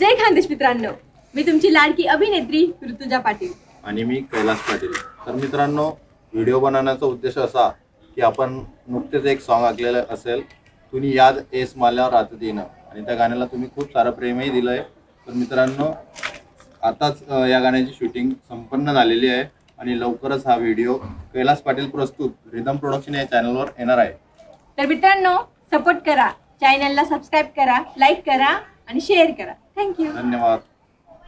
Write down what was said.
जय खानदेश मित्रांनो. मी तुमची लाडकी अभिनेत्री ऋतुजा पाटील. आणि मी कैलास पाटील. तर मित्रांनो व्हिडिओ बनवण्याचा उद्देश असा की आपण नुकतेच एक सॉन्ग ऐकलेलं असेल तुम्ही याद एस माल्यावर राहत येणं. आणि त्या गाण्याला तुम्ही खूप सारं प्रेमही दिलं आहे तर मित्रांनो आताच या गाण्याची शूटिंग संपन्न झालेली आहे. आणि लवकरच हा व्हिडिओ कैलास पाटील प्रस्तुत रिदम प्रोडक्शन या चॅनलवर येणार आहे. तर मित्रांनो सपोर्ट करा. चॅनलला सबस्क्राईब करा लाईक करा आणि शेअर करा. थँक्यू धन्यवाद